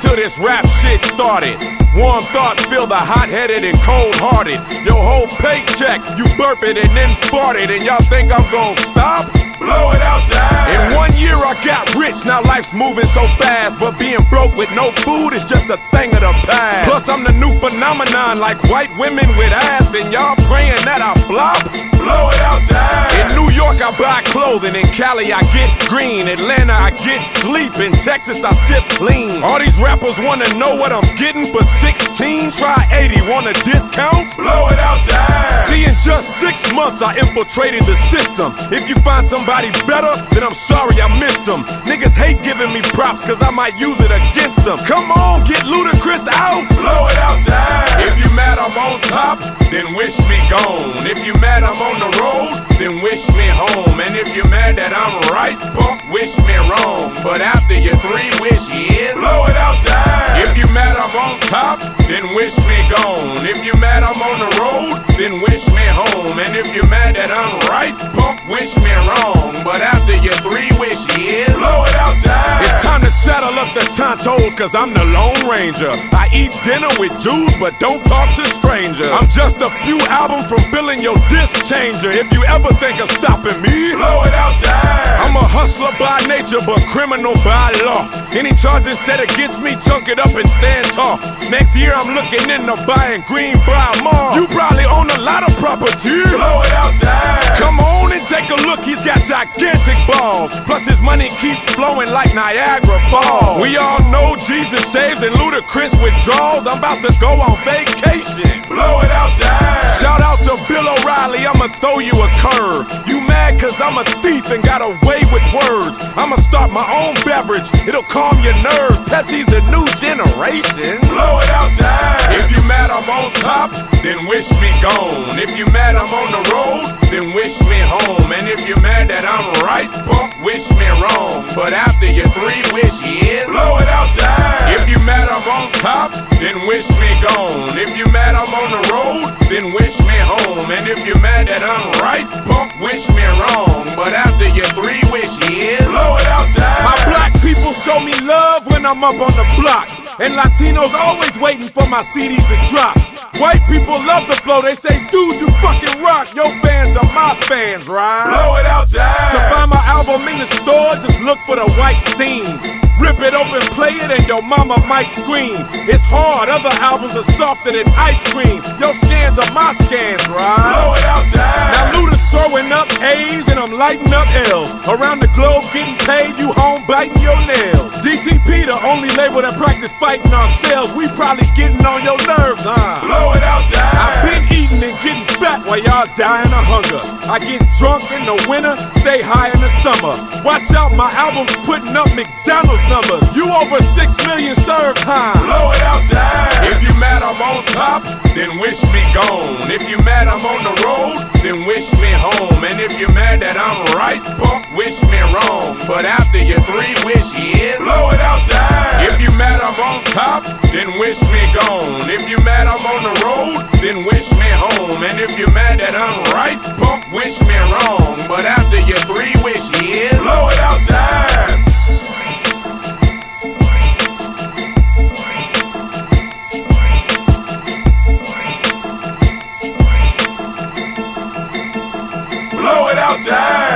till this rap shit started. Warm thoughts fill the hot-headed and cold-hearted. Your whole paycheck, you burp it and then fart it, and y'all think I'm gonna stop? Blow it out, Jack. In one year I got rich, now life's moving so fast. But being broke with no food is just a thing of the past. Plus I'm the new phenomenon, like white women with ass, and y'all praying that I flop. Blow it out, Jack. In New York I buy clothing, in Cali I get green, Atlanta I get sleep, in Texas I sip clean. All these rappers wanna know what I'm getting for 16. Try 80, want a discount? Blow it out, Jack. See, in just six months I infiltrated the system. If you find somebody better, then I'm sorry I missed them. Niggas hate giving me props cause I might use it against them. Come on, get Ludacris out. Blow it out, Jack. If you mad I'm on top, then wish me gone. If you mad I'm on the road, then wish me home. And if you're mad that I'm right, punk, wish me wrong. But after your three wishes, blow it out, Jack. If you mad I'm on top, then wish me gone. If you mad I'm on the road, then wish cause I'm the Lone Ranger. I eat dinner with Jews, but don't talk to strangers. I'm just a few albums from filling your disc changer. If you ever think of stopping me, blow hustler by nature, but criminal by law. Any charges set against me, chunk it up and stand tall. Next year, I'm looking into buying Greenbriar Mall. You probably own a lot of property. Blow it out, Jack. Come on and take a look, he's got gigantic balls. Plus, his money keeps flowing like Niagara Falls. We all know Jesus saves and Ludacris withdrawals. I'm about to go on vacation. Blow it out, Jack. Shout out to Bill O'Reilly, I'ma throw you a curve. You cause I'm a thief and got away with words. I'ma start my own beverage, it'll calm your nerves. Pepsi's the new generation. Blow it out, Jack. If you mad I'm on top, then wish me gone. If you mad I'm on the road, then wish me home. And if you're mad that I'm right, punk, wish me wrong. But after your three wishes, blow it out, Jack. If you mad I'm on top, then wish me gone. If you mad I'm on the road, then wish me home. And if you're mad that I'm I'm up on the block. And Latinos always waiting for my CDs to drop. White people love the flow, they say, dude, you fucking rock. Your fans are my fans, right? Blow it out, Jack. To find my album in the store, just look for the white steam. Rip it open, play it, and your mama might scream. It's hard, other albums are softer than ice cream. Your scans are my scans, right? Blow it out, Jack. Now Luda's throwing up A's and I'm lighting up L's. Around the globe getting paid, you home biting your nails. The only label that practice fighting ourselves. We probably getting on your nerves, huh? Blow it out, Jack. I've been eating and getting fat while y'all dying of hunger. I get drunk in the winter, stay high in the summer. Watch out, my album's putting up McDonald's numbers. You over six million served, huh? Blow it out, Jack. If you mad I'm on top, then wish me gone. If you mad I'm on the road, then wish me home. And if you're mad that I'm right, punk, wish me wrong. But after your three home. And if you're mad that I'm right, punk, wish me wrong. But after your three wishes, blow it out, Jack. Blow it out, Jack.